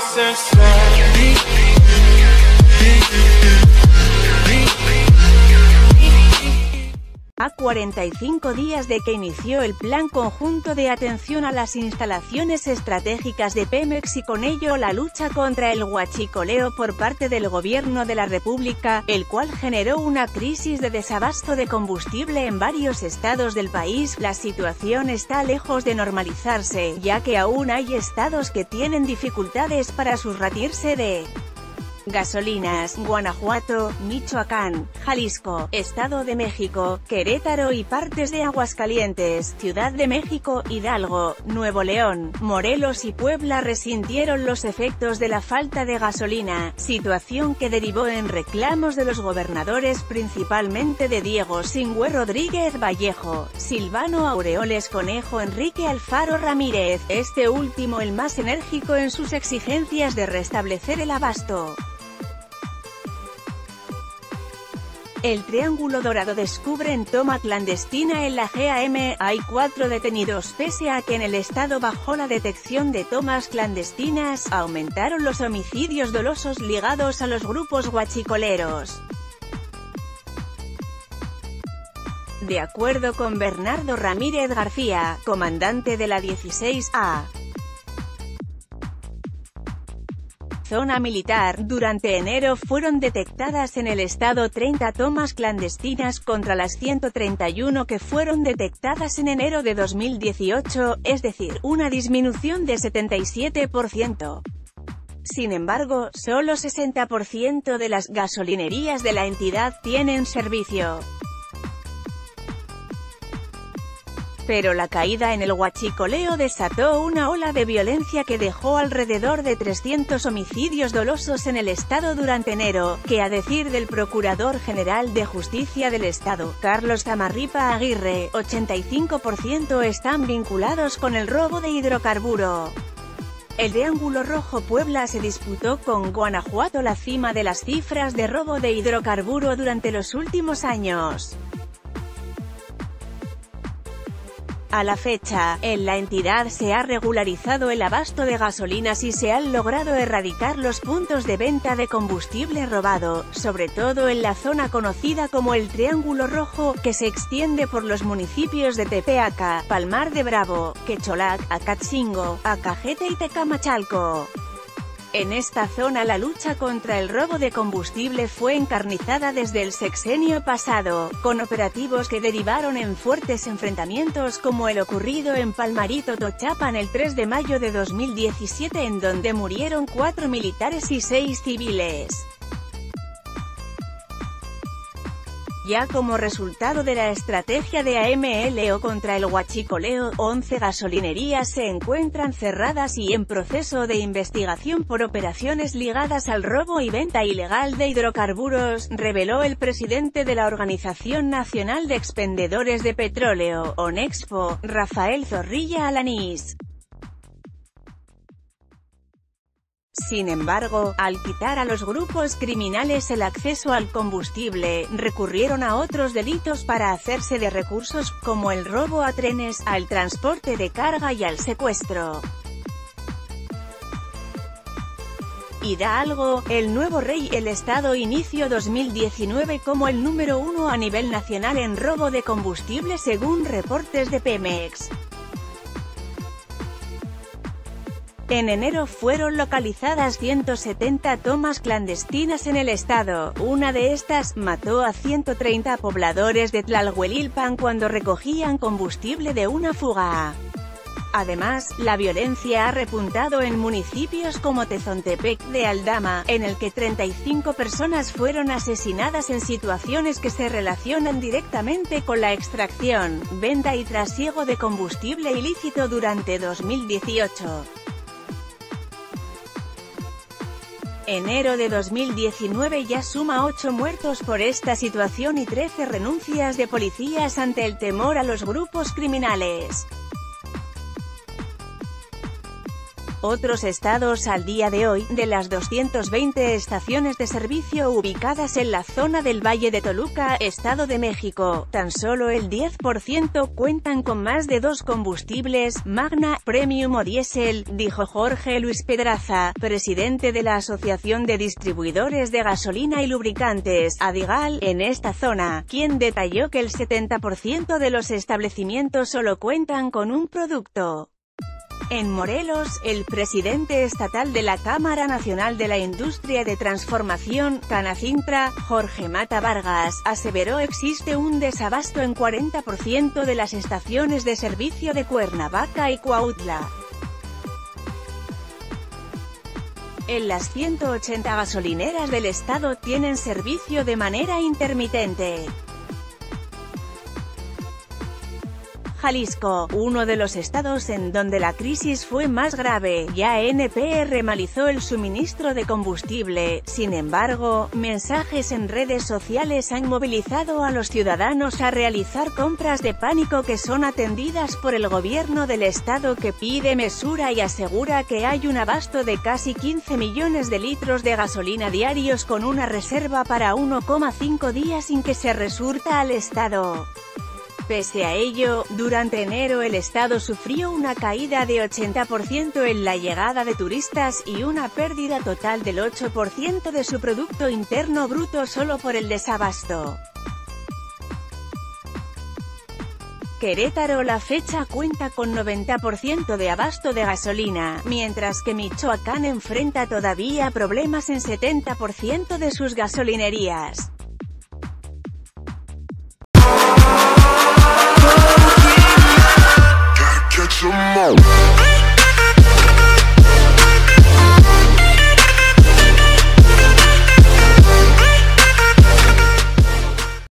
process slowly. A 45 días de que inició el Plan Conjunto de Atención a las Instalaciones Estratégicas de Pemex y con ello la lucha contra el huachicoleo por parte del Gobierno de la República, el cual generó una crisis de desabasto de combustible en varios estados del país, la situación está lejos de normalizarse, ya que aún hay estados que tienen dificultades para surratirse de Gasolinas, Guanajuato, Michoacán, Jalisco, Estado de México, Querétaro y partes de Aguascalientes, Ciudad de México, Hidalgo, Nuevo León, Morelos y Puebla resintieron los efectos de la falta de gasolina, situación que derivó en reclamos de los gobernadores principalmente de Diego Singüe Rodríguez Vallejo, Silvano Aureoles Conejo Enrique Alfaro Ramírez, este último el más enérgico en sus exigencias de restablecer el abasto. El Triángulo Dorado descubre en toma clandestina en la GAM, hay cuatro detenidos pese a que en el estado bajo la detección de tomas clandestinas, aumentaron los homicidios dolosos ligados a los grupos guachicoleros. De acuerdo con Bernardo Ramírez García, comandante de la 16A, zona militar, durante enero fueron detectadas en el estado 30 tomas clandestinas contra las 131 que fueron detectadas en enero de 2018, es decir, una disminución de 77%. Sin embargo, solo 60% de las gasolinerías de la entidad tienen servicio. Pero la caída en el huachicoleo desató una ola de violencia que dejó alrededor de 300 homicidios dolosos en el estado durante enero, que a decir del Procurador General de Justicia del Estado, Carlos Tamarripa Aguirre, 85% están vinculados con el robo de hidrocarburo. El Triángulo Rojo Puebla se disputó con Guanajuato la cima de las cifras de robo de hidrocarburo durante los últimos años. A la fecha, en la entidad se ha regularizado el abasto de gasolinas y se han logrado erradicar los puntos de venta de combustible robado, sobre todo en la zona conocida como el Triángulo Rojo, que se extiende por los municipios de Tepeaca, Palmar de Bravo, Quecholac, Acatzingo, Acajete y Tecamachalco. En esta zona la lucha contra el robo de combustible fue encarnizada desde el sexenio pasado, con operativos que derivaron en fuertes enfrentamientos como el ocurrido en Palmarito Tochapan el 3 de mayo de 2017 en donde murieron cuatro militares y seis civiles. Ya como resultado de la estrategia de AMLO contra el huachicoleo, 11 gasolinerías se encuentran cerradas y en proceso de investigación por operaciones ligadas al robo y venta ilegal de hidrocarburos, reveló el presidente de la Organización Nacional de Expendedores de Petróleo, ONEXPO, Rafael Zorrilla Alanís. Sin embargo, al quitar a los grupos criminales el acceso al combustible, recurrieron a otros delitos para hacerse de recursos, como el robo a trenes, al transporte de carga y al secuestro. Hidalgo, el nuevo rey el Estado inició 2019 como el número uno a nivel nacional en robo de combustible según reportes de Pemex. En enero fueron localizadas 170 tomas clandestinas en el estado, una de estas, mató a 130 pobladores de Tlalhuelilpan cuando recogían combustible de una fuga. Además, la violencia ha repuntado en municipios como Tezontepec de Aldama, en el que 35 personas fueron asesinadas en situaciones que se relacionan directamente con la extracción, venta y trasiego de combustible ilícito durante 2018. Enero de 2019 ya suma 8 muertos por esta situación y 13 renuncias de policías ante el temor a los grupos criminales. Otros estados al día de hoy, de las 220 estaciones de servicio ubicadas en la zona del Valle de Toluca, Estado de México, tan solo el 10% cuentan con más de dos combustibles, Magna, Premium o Diesel, dijo Jorge Luis Pedraza, presidente de la Asociación de Distribuidores de Gasolina y Lubricantes, Adigal, en esta zona, quien detalló que el 70% de los establecimientos solo cuentan con un producto. En Morelos, el presidente estatal de la Cámara Nacional de la Industria de Transformación, Canacintra, Jorge Mata Vargas, aseveró existe un desabasto en 40% de las estaciones de servicio de Cuernavaca y Cuautla. En las 180 gasolineras del estado tienen servicio de manera intermitente. Jalisco, uno de los estados en donde la crisis fue más grave, ya NPR malizó el suministro de combustible, sin embargo, mensajes en redes sociales han movilizado a los ciudadanos a realizar compras de pánico que son atendidas por el gobierno del estado que pide mesura y asegura que hay un abasto de casi 15 millones de litros de gasolina diarios con una reserva para 1,5 días sin que se resurta al estado. Pese a ello, durante enero el estado sufrió una caída de 80% en la llegada de turistas y una pérdida total del 8% de su Producto Interno Bruto solo por el desabasto. Querétaro la fecha cuenta con 90% de abasto de gasolina, mientras que Michoacán enfrenta todavía problemas en 70% de sus gasolinerías.